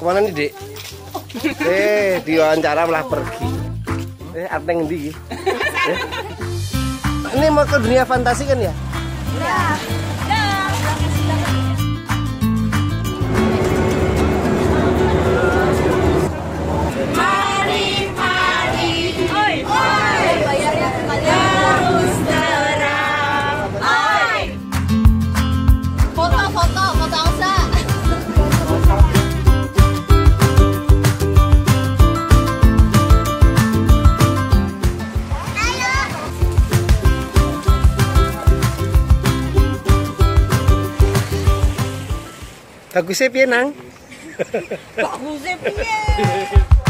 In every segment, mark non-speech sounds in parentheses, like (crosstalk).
ke mana nih dek eh diwawancara malah pergi. Eh arteng di eh. ini mau ke dunia fantasi kan ya Agusip yan ang? Agusip yan! (laughs)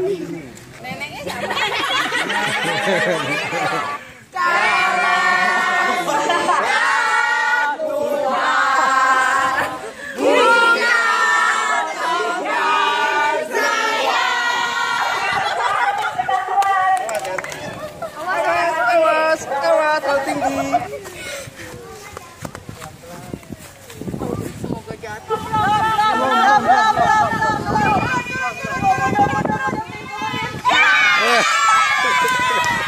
Neneknya siapa? Awas, awas, Yeah! (laughs)